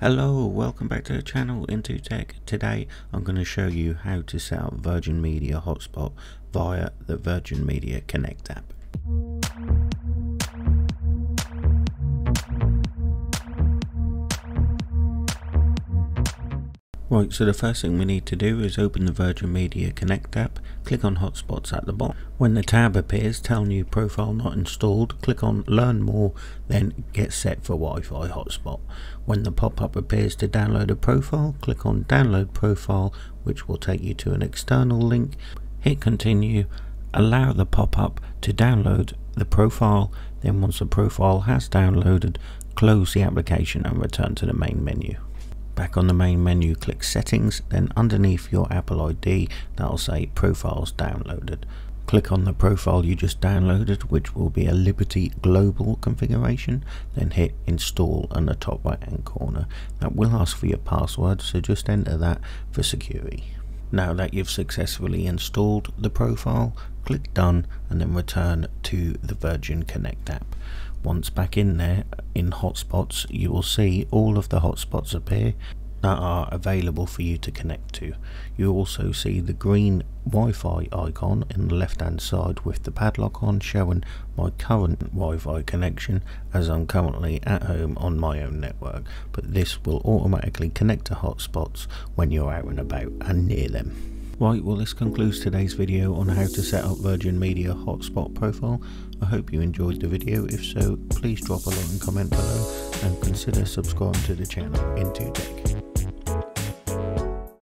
Hello, welcome back to the channel In 2 Tech. Today I'm going to show you how to set up Virgin Media Hotspot via the Virgin Media Connect app. Right, so the first thing we need to do is open the Virgin Media Connect app, click on Hotspots at the bottom. When the tab appears tell new profile not installed, click on Learn More, then Get Set for Wi-Fi Hotspot. When the pop-up appears to download a profile, click on Download Profile, which will take you to an external link. Hit Continue, allow the pop-up to download the profile, then once the profile has downloaded, close the application and return to the main menu. Back on the main menu, click Settings, then underneath your Apple ID, that'll say Profiles Downloaded. Click on the profile you just downloaded, which will be a Liberty Global configuration, then hit Install in the top right hand corner. That will ask for your password, so just enter that for security. Now that you've successfully installed the profile, click Done and then return to the Virgin Connect app. Once back in there, in hotspots, you will see all of the hotspots appear that are available for you to connect to. You also see the green Wi-Fi icon in the left hand side with the padlock on showing my current Wi-Fi connection as I'm currently at home on my own network but this will automatically connect to hotspots when you're out and about and near them. Right, well this concludes today's video on how to set up Virgin Media hotspot profile. I hope you enjoyed the video. If so, please drop a like and comment below and consider subscribing to the channel In 2 Tech.